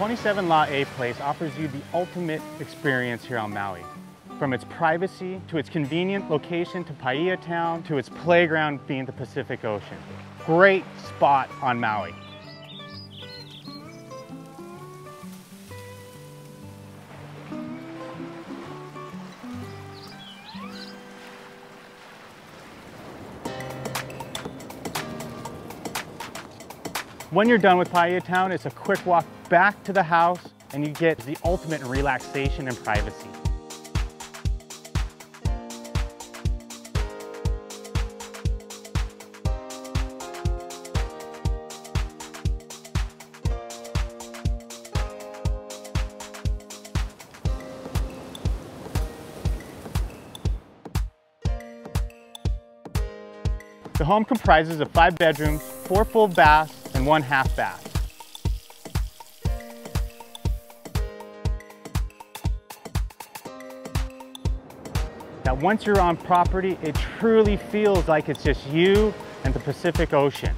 27 Lae Place offers you the ultimate experience here on Maui. From its privacy, to its convenient location to Paia Town, to its playground being the Pacific Ocean. Great spot on Maui. When you're done with Paia Town, it's a quick walk back to the house and you get the ultimate relaxation and privacy. The home comprises of five bedrooms, four full baths, and one half bath. Now once you're on property, it truly feels like it's just you and the Pacific Ocean.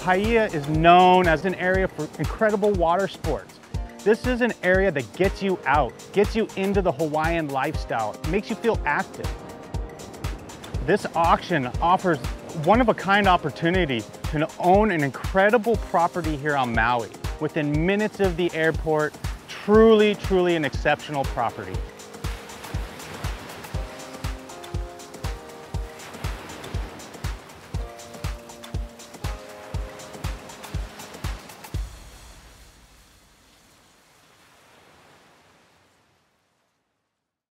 Paia is known as an area for incredible water sports. This is an area that gets you out, gets you into the Hawaiian lifestyle, makes you feel active. This auction offers one-of-a-kind opportunity to own an incredible property here on Maui within minutes of the airport. Truly, truly an exceptional property.